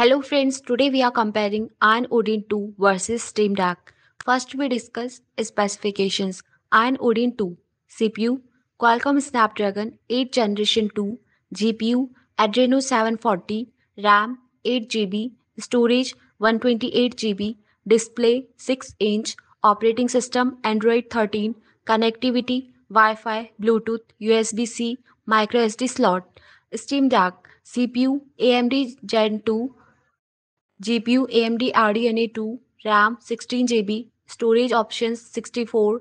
Hello friends, today we are comparing Ayn Odin 2 versus Steam Deck. First we discuss specifications. Ayn Odin 2 CPU Qualcomm Snapdragon 8 Generation 2 GPU Adreno 740 RAM 8GB Storage 128GB Display 6 inch Operating System Android 13 Connectivity Wi-Fi Bluetooth USB-C microSD slot Steam Deck CPU AMD Zen 2 GPU AMD RDNA 2 RAM 16GB storage options 64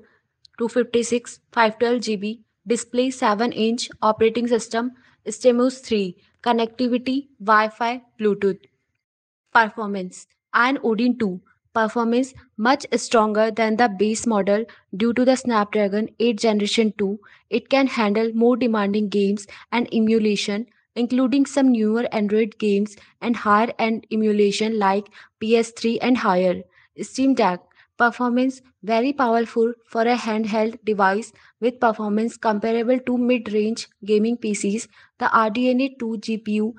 256 512GB display 7 inch operating system SteamOS 3 connectivity Wi-Fi Bluetooth performance Ayn Odin 2 performance much stronger than the base model due to the Snapdragon 8 Generation 2. It can handle more demanding games and emulation including some newer Android games and higher end emulation like PS3 and higher. Steam Deck performance very powerful for a handheld device with performance comparable to mid-range gaming PCs. The RDNA 2 GPU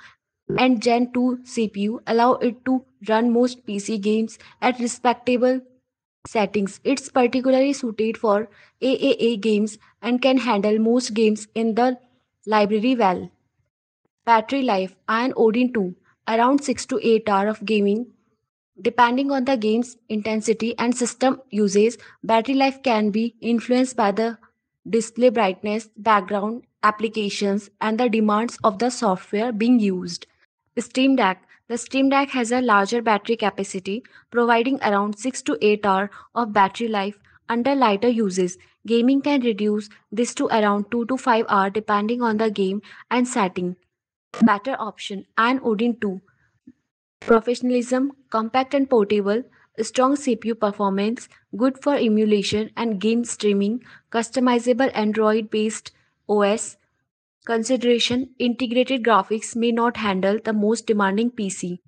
and Zen 2 CPU allow it to run most PC games at respectable settings. It's particularly suited for AAA games and can handle most games in the library well. Battery life Ayn Odin 2 around 6 to 8 hours of gaming. Depending on the game's intensity and system usage, battery life can be influenced by the display brightness, background applications, and the demands of the software being used. Steam Deck The Steam Deck has a larger battery capacity, providing around 6 to 8 hours of battery life under lighter uses. Gaming can reduce this to around 2 to 5 hours depending on the game and setting. Better option and Odin 2. Professionalism, compact and portable, strong CPU performance, good for emulation and game streaming, customizable Android based OS. Consideration Integrated graphics may not handle the most demanding PC.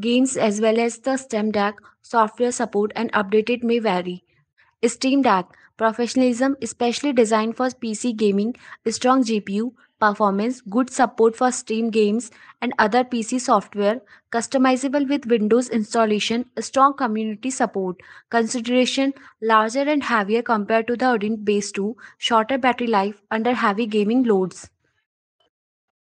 Games as well as the Steam Deck software support and updated may vary. Steam Deck Professionalism, especially designed for PC gaming, strong GPU, performance, good support for Steam games and other PC software, customizable with Windows installation, strong community support, consideration larger and heavier compared to the Odin Base 2, shorter battery life under heavy gaming loads.